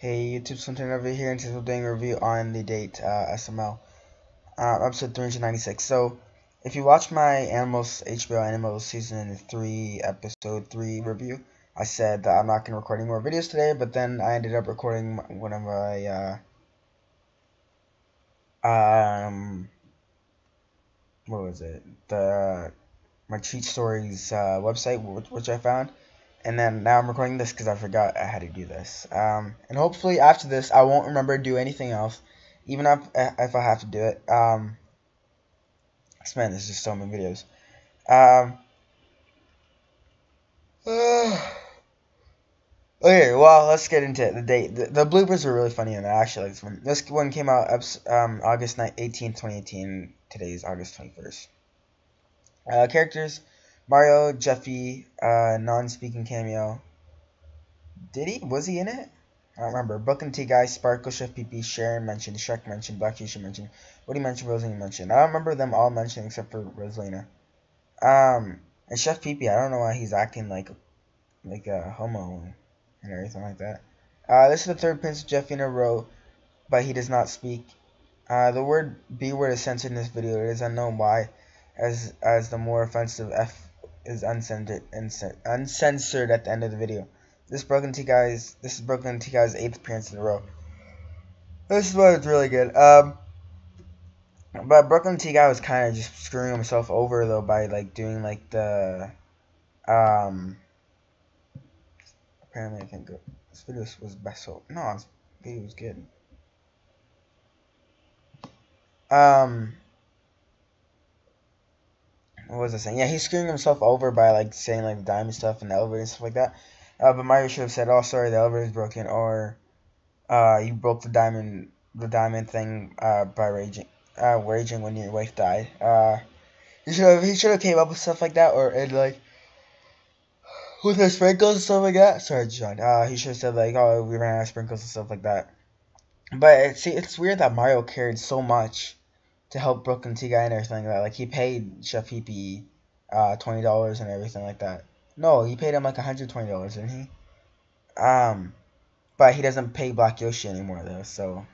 Hey YouTube, something over here, and today we're doing a review on the date uh, SML, uh, episode 396. So, if you watch my Animals HBO Animals season 3 episode 3 review, I said that I'm not going to record any more videos today, but then I ended up recording one of my, uh, um, what was it, the, my Cheat Stories uh, website, which I found and then now I'm recording this because I forgot I had to do this. Um, and hopefully after this, I won't remember to do anything else, even if, if I have to do it. Um, man, there's just so many videos. Um, uh, okay, well, let's get into it. The date. The, the bloopers were really funny, and I actually like this one. This one came out um, August 18, 2018. Today is August 21st. Uh, characters Mario, Jeffy, uh, non-speaking cameo. Did he? Was he in it? I don't remember. Brooklyn T Guy, Sparkle, Chef PP, Sharon mentioned, Shrek mentioned, Black Yoshi mentioned, Woody mentioned, Rosalina mentioned. I don't remember them all mentioned except for Rosalina. Um, and Chef PP, I don't know why he's acting like like a homo and everything like that. Uh, this is the third Prince Jeffy in a row, but he does not speak. Uh, the word B word is censored in this video. It is unknown why, as as the more offensive F is uncensored, uncensored at the end of the video. This Brooklyn T guys, this is Brooklyn T guy's eighth appearance in a row. This is why it's really good. Um, but Brooklyn T guy was kind of just screwing himself over though by like doing like the, um. Apparently I go. This video was best so no, this video was good. Um what was I saying? Yeah, he's screwing himself over by like saying like diamond stuff and the elevator and stuff like that. Uh, but Mario should have said, "Oh, sorry, the elevator is broken," or uh, "You broke the diamond, the diamond thing uh, by raging, uh, raging when your wife died." Uh, he should have he should have came up with stuff like that, or and like with the sprinkles and stuff like that. Sorry, John. Uh, he should have said like, "Oh, we ran out of sprinkles and stuff like that." But see, it's weird that Mario cared so much to help Brooklyn T guy and everything like that. Like he paid Chef PP uh, twenty dollars and everything like that. No, he paid him like hundred twenty dollars, didn't he? Um, but he doesn't pay Black Yoshi anymore though. So